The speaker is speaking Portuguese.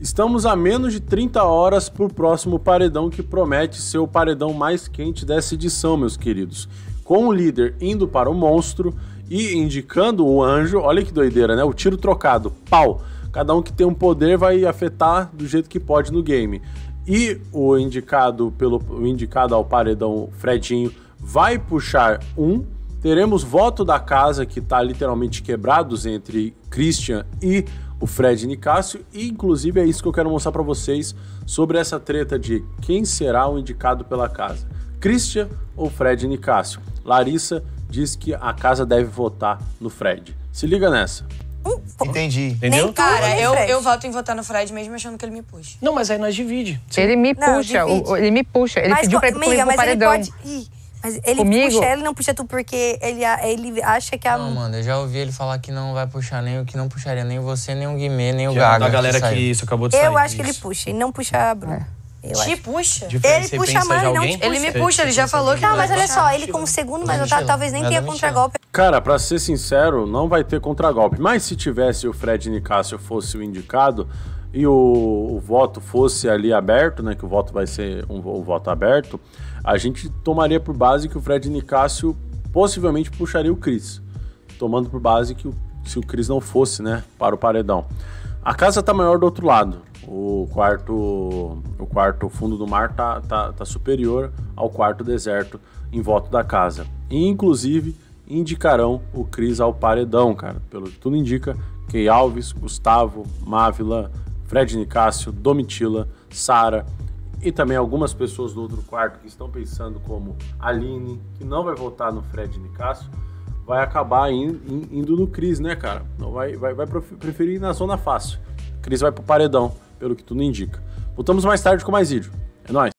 Estamos a menos de 30 horas para o próximo paredão que promete ser o paredão mais quente dessa edição, meus queridos. Com o líder indo para o monstro e indicando o anjo, olha que doideira, né? O tiro trocado, pau. Cada um que tem um poder vai afetar do jeito que pode no game. E o indicado pelo o indicado ao paredão Fredinho vai puxar um. Teremos voto da casa que está literalmente quebrados entre Christian e o Fred Nicásio, e inclusive é isso que eu quero mostrar para vocês sobre essa treta de quem será o indicado pela casa, Christian ou Fred Nicásio. Larissa diz que a casa deve votar no Fred. Se liga nessa. Entendi. Entendeu? Nem cara, eu, eu voto em votar no Fred mesmo achando que ele me puxa. Não, mas aí nós divide. Ele me Não, puxa, divide. o- ele me puxa. Ele Mas, pediu pra ir amiga, pro mas ele paredão. pode. Ih, mas ele Comigo? puxa ela e não puxa tu porque ele, a- ele acha que a. Não, mano, eu já ouvi ele falar que não vai puxar nem o que não puxaria nem você, nem o Guimê, nem o Já Gaga. da galera saiu. que isso acabou de sair. eu acho que ele puxa e não puxa a Bruna. Eu Te acho. puxa? Diferente, Ele você puxa mais, não te puxa. Ele me puxa, ele já falou que Não, mas olha só, ele como segundo, mas eu talvez nem tenha contragolpe. Cara, pra ser sincero, não vai ter contragolpe. Mas se tivesse o Fred Nicásio fosse o indicado e o, o voto fosse ali aberto, né? Que o voto vai ser um, um voto aberto, a gente tomaria por base que o Fred Nicásio possivelmente puxaria o Cris. Tomando por base que o- se o Cris não fosse, né, para o paredão. A casa tá maior do outro lado. O quarto, o quarto fundo do mar tá, tá, tá superior ao quarto deserto em voto da casa. E, inclusive, indicarão o Cris ao paredão, cara. Pelo que tudo indica, Key Alves, Gustavo, Mávila, Fred Nicásio, Domitila, Sara e também algumas pessoas do outro quarto que estão pensando como Aline, que não vai votar no Fred Nicásio, vai acabar in- in- indo no Cris, né, cara? Não vai, vai, vai preferir ir na zona fácil. Cris vai pro paredão, pelo que tudo indica. Voltamos mais tarde com mais vídeo. É nóis!